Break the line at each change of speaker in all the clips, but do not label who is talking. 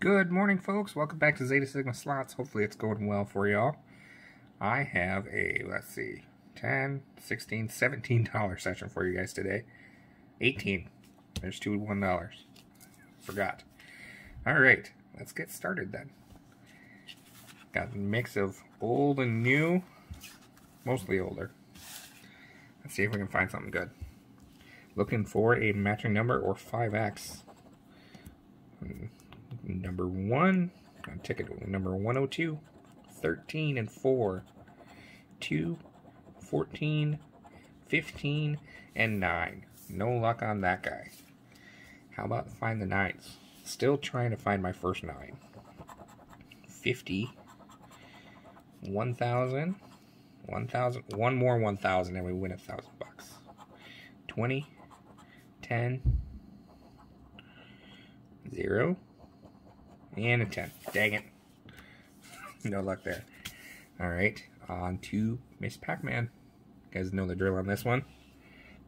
Good morning, folks. Welcome back to Zeta Sigma Slots. Hopefully it's going well for y'all. I have a, let's see, 10, 16, 17 dollar session for you guys today. 18. There's two $1. Forgot. All right, let's get started then. Got a mix of old and new, mostly older. Let's see if we can find something good. Looking for a matching number or 5X. Number 1, ticket number 102, 13 and 4, 2, 14, 15, and 9. No luck on that guy. How about find the 9s? Still trying to find my first 9. 50, 1,000, 1,000, one more 1,000 and we win a 1,000 bucks. 20, 10, 0, and a 10. Dang it. no luck there. Alright, on to Miss Pac-Man. You guys know the drill on this one.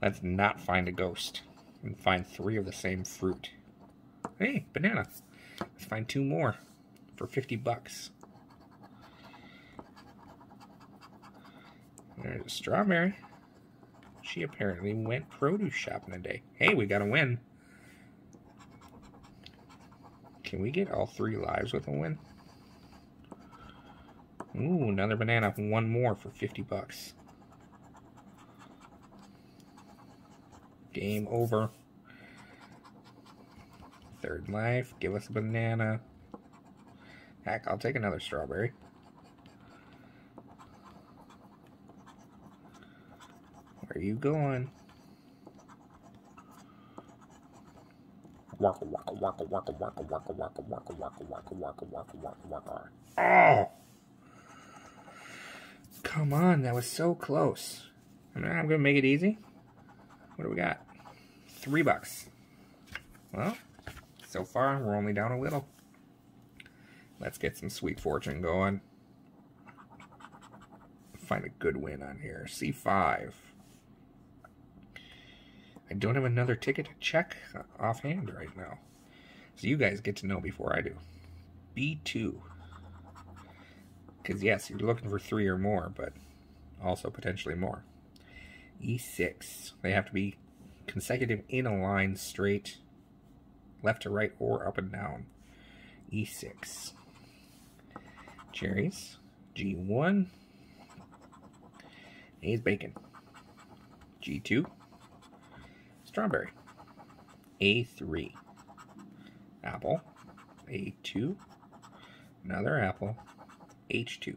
Let's not find a ghost. And find three of the same fruit. Hey, banana. Let's find two more for 50 bucks. There's strawberry. She apparently went produce shopping today. Hey, we got a win. Can we get all three lives with a win? Ooh, another banana. One more for 50 bucks. Game over. Third life. Give us a banana. Heck, I'll take another strawberry. Where are you going? Waka waka waka waka waka waka waka waka waka waka waka waka waka waka. Oh! Come on, that was so close. I'm gonna make it easy. What do we got? Three bucks. Well, so far we're only down a little. Let's get some sweet fortune going. Find a good win on here. C5. I don't have another ticket to check offhand right now. So you guys get to know before I do. B2. Because yes, you're looking for three or more, but also potentially more. E6. They have to be consecutive in a line straight, left to right or up and down. E6. Cherries. G1. A's bacon. G2 strawberry. A3. Apple. A2. Another apple. H2.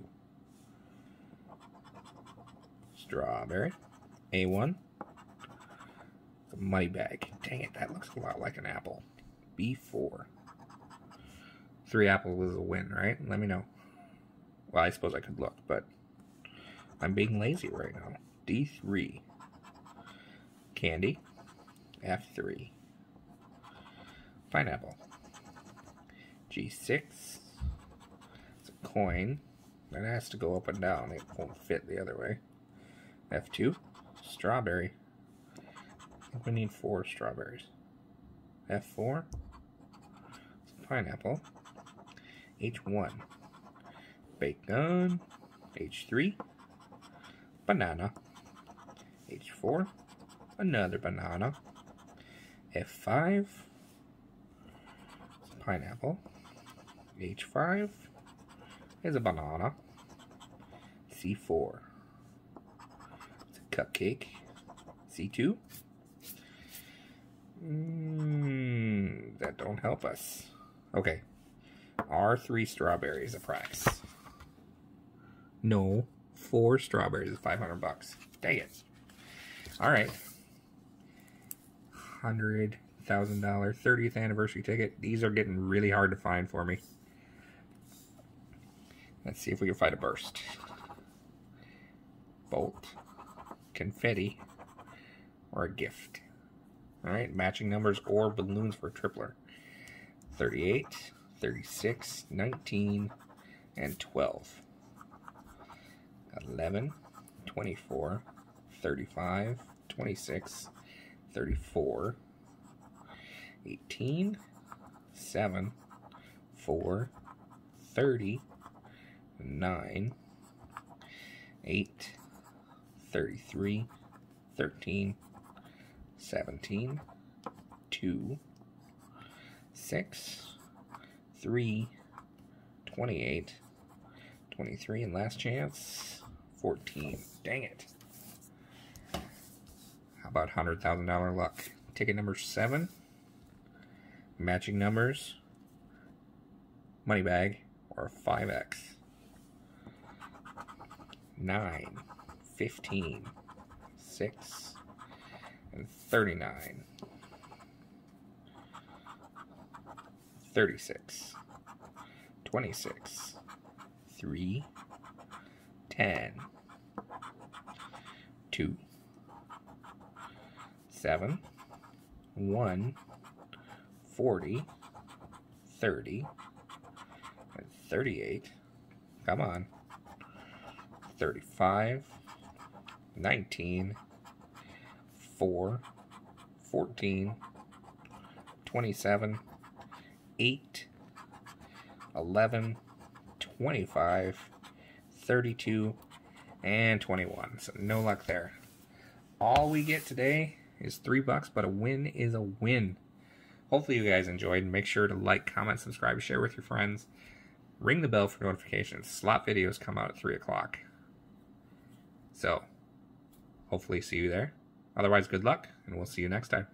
Strawberry. A1. It's a money bag. Dang it, that looks a lot like an apple. B4. Three apples is a win, right? Let me know. Well, I suppose I could look, but I'm being lazy right now. D3. Candy. F3. Pineapple. G6. It's a coin. That has to go up and down. It won't fit the other way. F2. Strawberry. I think we need four strawberries. F4. Pineapple. H1. Bacon. H3. Banana. H4. Another banana. F5, pineapple. H5 is a banana. C4, it's a cupcake. C2, mm, that don't help us. Okay, R3 strawberries a price. No, four strawberries is 500 bucks. Dang it. All right, hundred thousand dollar 30th anniversary ticket. These are getting really hard to find for me. Let's see if we can find a burst. Bolt, confetti, or a gift. Alright, matching numbers or balloons for a tripler. 38, 36, 19, and 12. 11, 24, 35, 26, 34, 18, 7, 4, 30, 9, 8, 33, 13, 17, 2, 6, 3, 28, 23, and last chance, 14. Dang it. How about $100,000 luck? Ticket number 7, matching numbers, money bag, or 5X. 9, 15, 6, and 39. 36, 26, 3, 10, 2, 7, 1, 40, 30, 38, come on, 35, 19, 4, 14, 27, 8, 11, 25, 32, and 21. So no luck there. All we get today is three bucks, but a win is a win. Hopefully you guys enjoyed. Make sure to like, comment, subscribe, share with your friends. Ring the bell for notifications. Slot videos come out at 3 o'clock. So, hopefully see you there. Otherwise, good luck, and we'll see you next time.